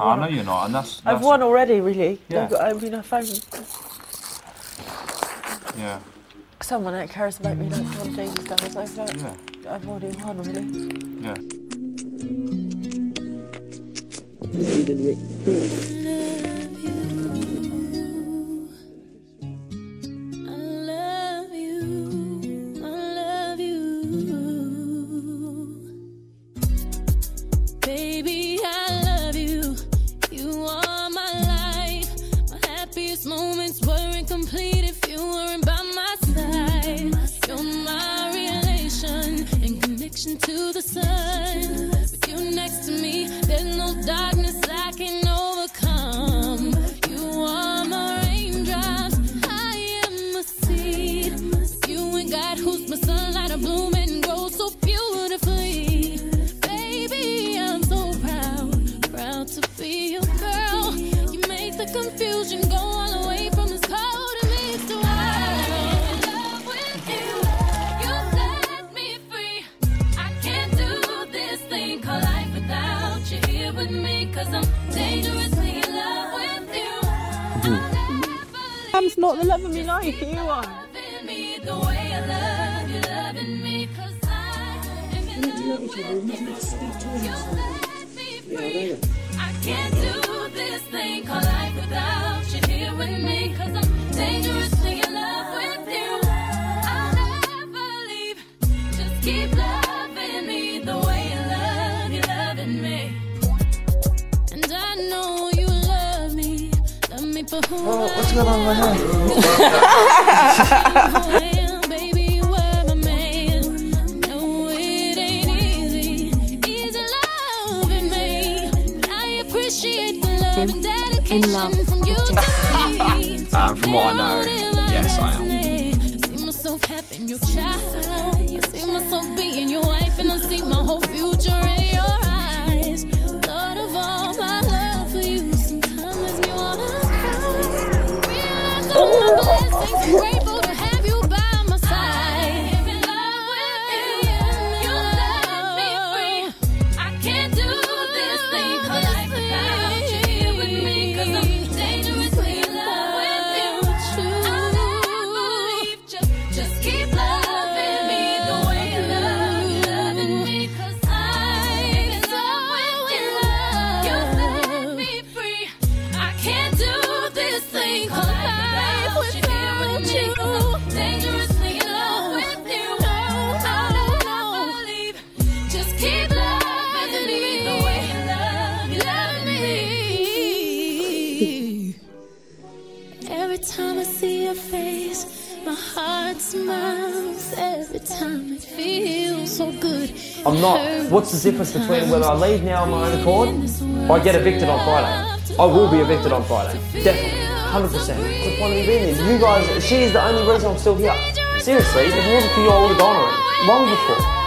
Oh, I know you're not, and that's. that's I've won already, really. Yeah. I've got- I mean, I found Yeah, someone that cares about me like John James does. I've, like, yeah, I've already won, really. yeah. With me. Cause I'm dangerously in love with you. Mm-hmm. Sam's not the love of my life, you are. loving me the way I love Oh, what's going on with my hair? Well, baby, you were my man. No, it ain't easy. Easy loving me. I appreciate the love and dedication from you to me. Um, from what I know, yes, I am. Your face, my heart smiles. Every time it feels so good. I'm not. What's the difference between whether I leave now on my own accord or I get evicted on Friday? I will be evicted on Friday. Definitely. 100%. What's the point of being here? You guys, she is the only reason I'm still here. Seriously, if it wasn't for you, I would have gone already. Long before.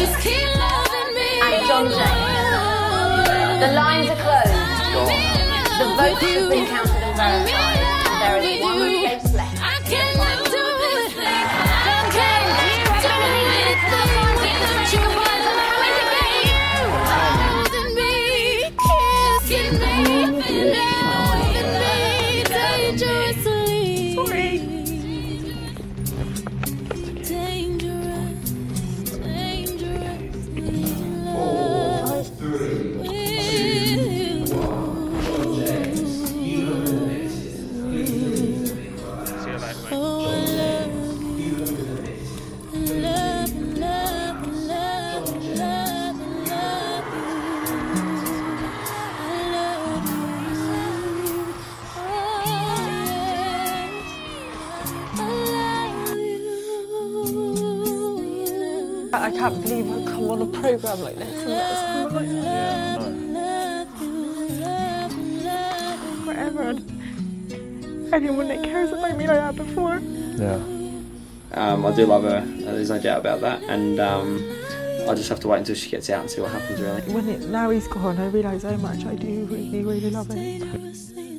Dave and John James. The lines are closed. The votes have been counted and verified. And there is one I can't believe I come on a programme like this and let us come like Yeah, no. Forever. Anyone that cares about me like that before. Yeah. Um, I do love her. There's no doubt about that. And um, I just have to wait until she gets out and see what happens, really. When it, now he's gone, I realise how much I do really, really love him. Dangerously